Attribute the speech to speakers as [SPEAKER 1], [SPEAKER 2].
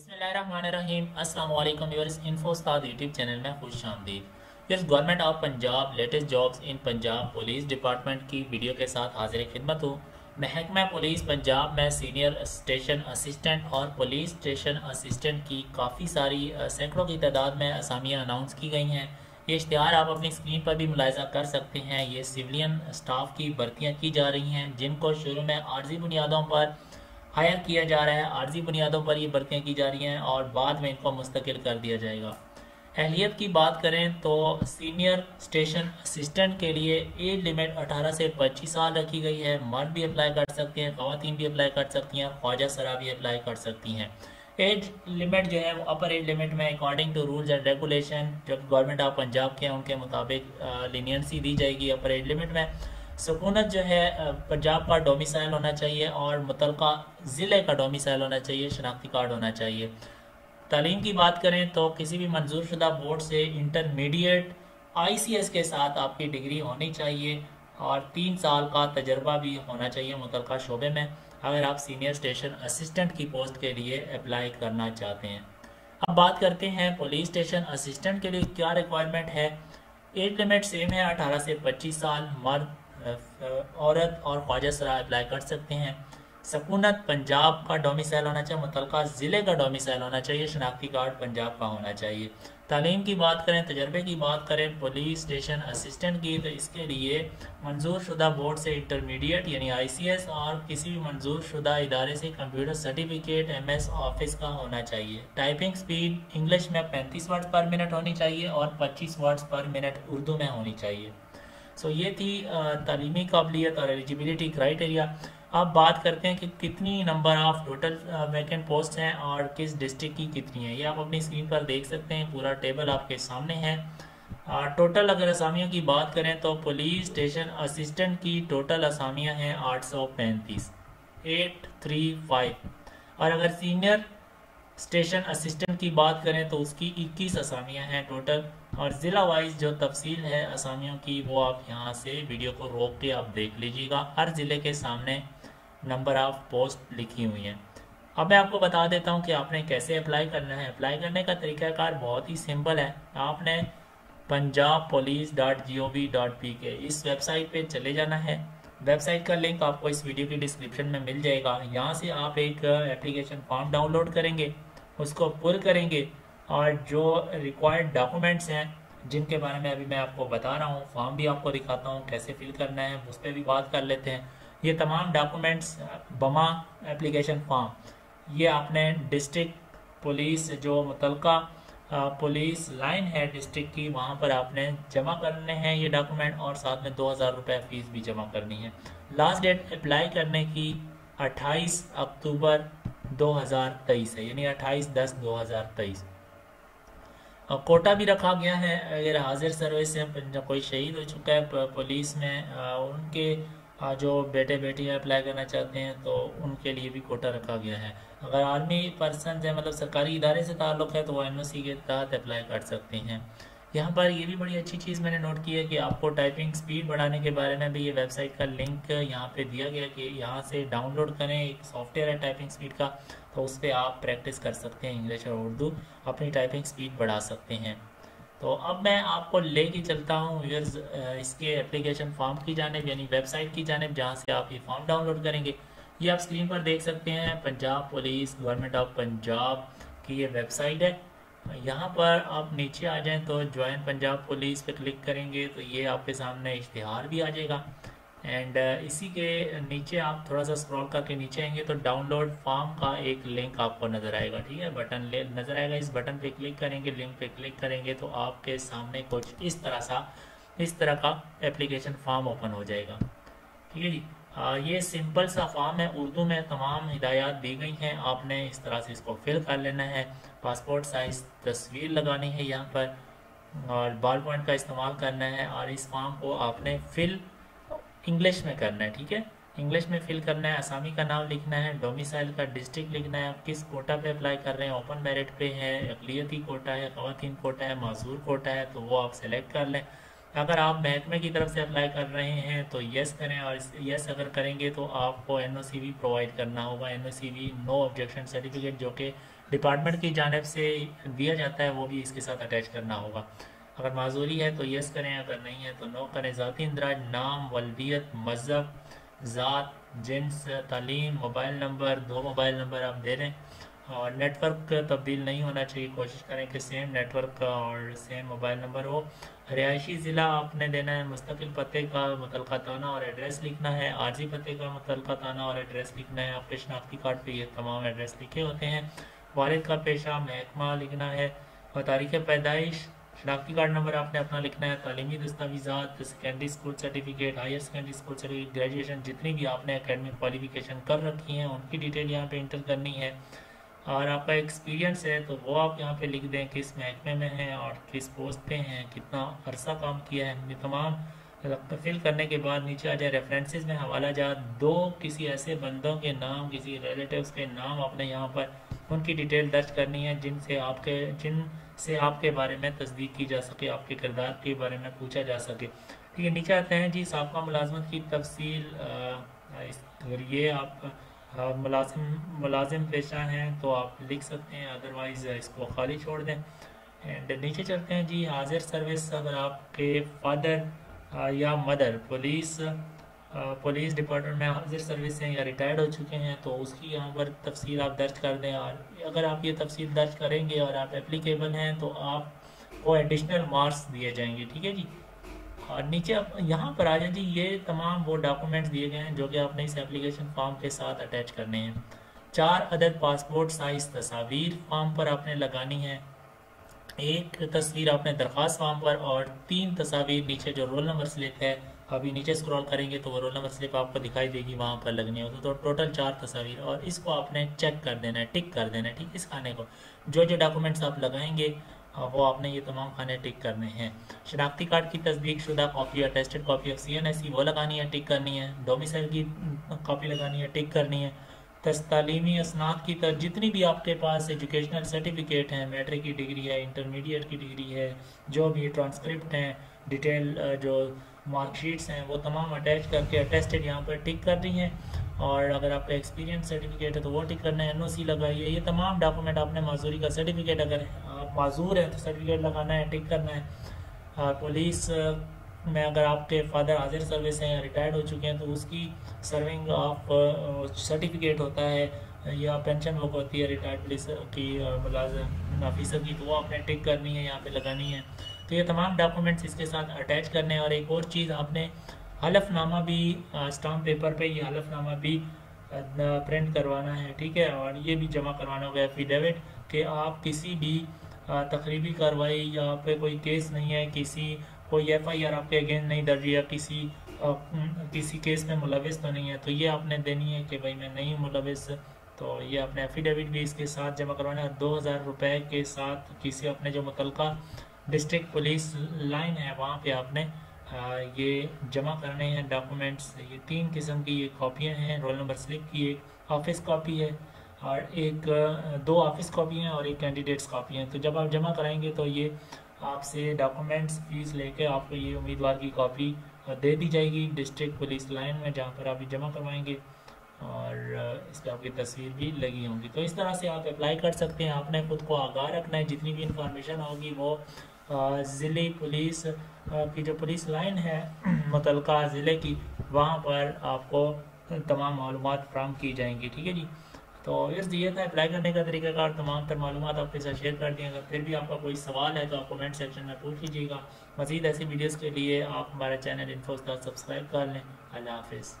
[SPEAKER 1] अस्सलाम वालेकुम viewers info YouTube channel में खुश आमदीद। Viewers government of Punjab latest jobs in Punjab police department की वीडियो के साथ हाजिर खिदमत हूँ। महकमा पुलिस पंजाब में सीनियर स्टेशन असिस्टेंट और पुलिस स्टेशन असिस्टेंट की काफ़ी सारी सैकड़ों की तादाद में असामियाँ अनाउंस की गई हैं। ये इश्तहार आप अपनी स्क्रीन पर भी मुलायजा कर सकते हैं। ये सिविलियन स्टाफ की भर्तियाँ की जा रही हैं, जिनको शुरू में आर्जी बुनियादों पर हायर किया जा रहा है, आर्जी बुनियादों पर ये भर्तियाँ की जा रही हैं और बाद में इनको मुस्तकिल कर दिया जाएगा। अहलियत की बात करें तो सीनियर स्टेशन असिस्टेंट के लिए एज लिमिट 18 से 25 साल रखी गई है। मर्द भी अप्लाई कर सकते हैं, खातन भी अप्लाई कर सकती हैं, ख्वाजा सरा भी अप्लाई कर सकती हैं। एज लिमिट जो है वो अपर एज लिमिट में according to rules and regulation जब गवर्नमेंट ऑफ़ पंजाब के हैं, उनके मुताबिक लीनियंसी दी जाएगी अपर एज लिमिट में। सुकूनत जो है पंजाब का डोमिसाइल होना चाहिए और मुतल ज़िले का डोमिसाइल होना चाहिए, शनाख्ती कार्ड होना चाहिए। तालीम की बात करें तो किसी भी मंजूर शुदा बोर्ड से इंटरमीडिएट आईसीएस के साथ आपकी डिग्री होनी चाहिए और तीन साल का तजर्बा भी होना चाहिए मुतल शोबे में, अगर आप सीनियर स्टेशन असिस्टेंट की पोस्ट के लिए अप्लाई करना चाहते हैं। अब बात करते हैं पुलिस स्टेशन असिस्टेंट के लिए क्या रिक्वायरमेंट है। एज लिमिट सेम है 18 से 25 साल, मर्द औरत और ख्वाजा सरा अप्लाई कर सकते हैं। सकूनत पंजाब का डोमिसाइल होना चाहिए मुतल ज़िले का डोमिसाइल होना चाहिए, शनाख्ती कार्ड पंजाब का होना चाहिए। तालीम की बात करें, तजर्बे की बात करें पुलिस स्टेशन असिस्टेंट की तो इसके लिए मंजूर शुदा बोर्ड से इंटरमीडिएट यानी आईसीएस और किसी भी मंजूर शुदा इदारे से कंप्यूटर सर्टिफिकेट एमएस ऑफ़िस का होना चाहिए। टाइपिंग स्पीड इंग्लिश में 35 वर्ड्स पर मिनट होनी चाहिए और 25 वर्ड्स पर मिनट उर्दू में होनी चाहिए। सो ये थी तालीमी काबिलियत और एलिजिबिलिटी क्राइटेरिया अब बात करते हैं कि कितनी number of total vacant post हैं और किस डिस्ट्रिक्ट की कितनी है। ये आप अपनी स्क्रीन पर देख सकते हैं, पूरा टेबल आपके सामने है। टोटल अगर असामियों की बात करें तो पुलिस स्टेशन असिस्टेंट की टोटल असामियाँ हैं आठ सौ पैंतीस। एट थ्री फाइव और अगर सीनियर स्टेशन असिस्टेंट की बात करें तो उसकी 21 असामियाँ हैं टोटल, और ज़िला वाइज जो तफसील है असामियों की, वो आप यहाँ से वीडियो को रोक के आप देख लीजिएगा। हर ज़िले के सामने नंबर ऑफ़ पोस्ट लिखी हुई हैं। अब मैं आपको बता देता हूँ कि आपने कैसे अप्लाई करना है। अप्लाई करने का तरीक़ाकार बहुत ही सिंपल है। आपने Punjab police dot G O V dot P K इस वेबसाइट पे चले जाना है। वेबसाइट का लिंक आपको इस वीडियो की डिस्क्रिप्शन में मिल जाएगा। यहाँ से आप एक एप्लीकेशन फॉर्म डाउनलोड करेंगे। उसको पुर करेंगे। और जो रिक्वायर्ड डॉक्यूमेंट्स हैं, जिनके बारे में अभी मैं आपको बता रहा हूँ फॉर्म भी आपको दिखाता हूँ, कैसे फिल करना है, उस पर भी बात कर लेते हैं। ये तमाम डॉक्यूमेंट्स बमा एप्लीकेशन फॉर्म ये आपने डिस्ट्रिक्ट पुलिस जो मुतलका पुलिस लाइन है डिस्ट्रिक्ट की, वहाँ पर आपने जमा करने हैं ये डॉक्यूमेंट और साथ में दो हज़ार रुपये फ़ीस भी जमा करनी है। लास्ट डेट अप्लाई करने की 28 अक्टूबर 2023 है, यानी 28 दस 2023 और कोटा भी रखा गया है, अगर हाजिर सर्विस से कोई शहीद हो चुका है पुलिस में उनके जो बेटे बेटियाँ अप्लाई करना चाहते हैं तो उनके लिए भी कोटा रखा गया है। अगर आर्मी पर्सन है मतलब सरकारी इदारे से ताल्लुक़ है तो वो एन के तहत अप्लाई कर सकते हैं। यहाँ पर ये भी बड़ी अच्छी चीज़ मैंने नोट की है कि आपको टाइपिंग स्पीड बढ़ाने के बारे में भी ये वेबसाइट का लिंक यहाँ पे दिया गया कि यहाँ से डाउनलोड करें एक सॉफ्टवेयर है टाइपिंग स्पीड का तो उस पर आप प्रैक्टिस कर सकते हैं इंग्लिश और उर्दू अपनी टाइपिंग स्पीड बढ़ा सकते हैं। तो अब मैं आपको ले के चलता हूँ इसके एप्लीकेशन फॉर्म की जानब, यानी वेबसाइट की जानब, जहाँ से आप ये फॉर्म डाउनलोड करेंगे। ये आप स्क्रीन पर देख सकते हैं Punjab police government of Punjab की ये वेबसाइट है। यहाँ पर आप नीचे आ जाएँ तो ज्वाइन पंजाब पुलिस पे क्लिक करेंगे तो ये आपके सामने इश्तिहार भी आ जाएगा। एंड uh, इसी के नीचे आप थोड़ा सा स्क्रॉल करके नीचे आएँगे तो डाउनलोड फॉर्म का एक लिंक आपको नज़र आएगा ठीक है? बटन ले नज़र आएगा इस बटन पे क्लिक करेंगे लिंक पे क्लिक करेंगे तो आपके सामने कुछ इस तरह सा इस तरह का एप्लीकेशन फॉर्म ओपन हो जाएगा। ठीक है जी? आ, ये सिंपल सा फॉर्म है। उर्दू में तमाम हिदायत दी गई हैं। आपने इस तरह से इसको फिल कर लेना है। पासपोर्ट साइज़ तस्वीर लगानी है यहाँ पर और बॉल पॉइंट का इस्तेमाल करना है और इस फॉर्म को आपने फिल इंग्लिश में करना है ठीक है? इंग्लिश में फिल करना है आसामी का नाम लिखना है डोमिसाइल का डिस्ट्रिक्ट लिखना है। आप किस कोटा पे अप्लाई कर रहे हैं? ओपन मेरिट पे है अकलीती कोटा है खातन कोटा है माजूर कोटा है तो वो आप सेलेक्ट कर लें। अगर आप महकमे की तरफ़ से अप्लाई कर रहे हैं तो येस करें और येस अगर करेंगे तो आपको एन ओ सी भी प्रोवाइड करना होगा। N O C we no objection certificate जो कि डिपार्टमेंट की जानब से दिया जाता है, वो भी इसके साथ अटैच करना होगा। अगर माजूरी है तो यस करें, अगर नहीं है तो नो करें। ज़ाती इंदराज नाम वलदियत मज़हब, ज़ात, जिन्स, तालीम, मोबाइल नंबर, दो मोबाइल नंबर आप दे दें। और नेटवर्क तब्दील नहीं होना चाहिए, कोशिश करें कि सेम नेटवर्क और सेम मोबाइल नंबर हो। रिहायशी ज़िला आपने देना है मुस्तकिल पते का मुतल ताना और एड्रेस लिखना है। आर्जी पते का मुतल ताना और एड्रेस लिखना है। आपके शनाख्ती कार्ड पे ये तमाम एड्रेस लिखे होते हैं। वालद का पेशा महकमा लिखना है। और तारीख़ पैदाइश, शनाख्ती कार्ड नंबर आपने अपना लिखना है। तलीमी दस्तावीज़ा secondary school certificate higher secondary school certificate graduation जितनी भी आपने अकेडमिक क्वालिफिकेशन कर रखी हैं, उनकी डिटेल यहाँ पे इंटर करनी है। और आपका एक्सपीरियंस है तो वो आप यहाँ पे लिख दें किस महकमे में हैं और किस पोस्ट पे हैं, कितना अरसा काम किया है। ये तमाम फिल करने के बाद नीचे आ जाए रेफरेंसेस में हवाला जा दो किसी ऐसे बंदों के नाम, किसी रिलेटिव्स के नाम आपने यहाँ पर उनकी डिटेल दर्ज करनी है, जिनसे आपके, जिन से आपके बारे में तस्दीक की जा सके, आपके किरदार के बारे में पूछा जा सके। ठीक है, नीचे आते हैं जी, सबका मुलाजमत की तफसील अगर ये आप मुलाजिम मुलाजिम पेशा हैं तो आप लिख सकते हैं अदरवाइज़ इसको खाली छोड़ दें। एंड नीचे चलते हैं, जी हाजिर सर्विस अगर आपके फादर या मदर पुलिस पुलिस डिपार्टमेंट में हाजिर सर्विस हैं या रिटायर्ड हो चुके हैं तो उसकी यहाँ पर तफसील आप दर्ज कर दें। और अगर आप ये तफसील दर्ज करेंगे और आप एप्लीकेबल हैं तो आपको एडिशनल मार्क्स दिए जाएँगे, ठीक है जी? और नीचे यहाँ पर आ जी, ये तमाम वो डॉक्यूमेंट्स दिए गए हैं जो कि आपने इस एप्लीकेशन फॉर्म के साथ अटैच करने हैं। चार अदद पासपोर्ट साइज़ तस्वीर फॉर्म पर आपने लगानी है। एक तस्वीर आपने दरख्वास्त फॉर्म पर और तीन तस्वीर नीचे जो रोल नंबर स्लिप है अभी नीचे स्क्रॉल करेंगे तो वो रोल नंबर स्लिप आपको दिखाई देगी वहाँ पर लगनी होगी तो टोटल चार तस्वीर और इसको आपने चेक कर देना है टिक कर देना है, ठीक? इस खाने को। जो जो डॉक्यूमेंट्स आप लगाएँगे वो आपने ये तमाम खाने टिक करने हैं। शनाख्ती कार्ड की तस्दीक शुदा कॉपी या tested copy of C N S वो लगानी है टिक करनी है। डोमिसाइल की कॉपी लगानी है टिक करनी है। तलीमी असनाद की तरह जितनी भी आपके पास एजुकेशनल सर्टिफिकेट हैं, मेट्रिक की डिग्री है, इंटरमीडिएट की डिग्री है, जो भी ट्रांसक्रिप्ट हैं, डिटेल जो मार्कशीट्स हैं, वो तमाम अटैच करके अटेस्टेड यहाँ पर टिक कर रही हैं। और अगर आपका एक्सपीरियंस सर्टिफिकेट है तो वो टिक करना है एन ओ सी लगाइए। ये तमाम डॉक्यूमेंट आपने माजूरी का सर्टिफिकेट अगर माजूर है तो सर्टिफिकेट लगाना है टिक करना है। पुलिस में अगर आपके फादर हाजिर सर्विस हैं रिटायर्ड हो चुके हैं तो उसकी सर्विंग ऑफ़ सर्टिफिकेट होता है, या पेंशन बुक होती है रिटायर्ड पुलिस की मुलाजम ऑफिसर की तो वो आपने टिक करनी है, यहाँ पे लगानी है। तो ये तमाम डॉक्यूमेंट्स इसके साथ अटैच करने हैं, और एक और चीज़ आपने हलफनामा भी स्टाम्प पेपर पे ये हलफनामा भी प्रिंट करवाना है, ठीक है? और ये भी जमा करवाना होगा एफिडेविट कि आप किसी भी तकरीबी कार्रवाई या पे कोई केस नहीं है किसी कोई एफ़ आई आर आपके अगेंस्ट नहीं दर्ज या किसी आ, किसी केस में मुलविस तो नहीं है। तो ये आपने देनी है कि भाई मैं नहीं मुलविस तो ये अपने एफिडेविट भी इसके साथ जमा करवाना है। दो हज़ार रुपये के साथ किसी अपने जो मुतल डिस्ट्रिक्ट पुलिस लाइन है वहाँ पे आपने आ, ये जमा करने हैं डॉक्यूमेंट्स। ये तीन किस्म की ये कॉपियाँ हैं रोल नंबर स्लिप की एक ऑफ़िस कॉपी है और एक दो ऑफ़िस कॉपी हैं और एक कैंडिडेट्स कॉपी हैं। तो जब आप जमा कराएँगे तो ये आपसे डॉक्यूमेंट्स फ़ीस लेके आपको ये उम्मीदवार की कॉपी दे दी जाएगी। डिस्ट्रिक्ट पुलिस लाइन में जहाँ पर आप जमा करवाएँगे और इस पर आपकी तस्वीर भी लगी होंगी। तो इस तरह से आप अप्लाई कर सकते हैं। आपने खुद को आगाह रखना है। जितनी भी इंफॉर्मेशन होगी वो ज़िले पुलिस की जो पुलिस लाइन है मुतल ज़िले की, वहाँ पर आपको तमाम मालूम फ्राहम की जाएँगी। ठीक है जी? तो इस दिए था अप्लाई करने का तरीकाकार तमाम तर मालूम आपके साथ शेयर कर दिए अगर फिर भी आपका कोई सवाल है तो आप कमेंट सेक्शन में पूछ लीजिएगा। मज़ीद ऐसी वीडियोज़ के लिए आप हमारा चैनल इन्फोस्टार सब्सक्राइब कर लें। अल्लाह हाफिज़।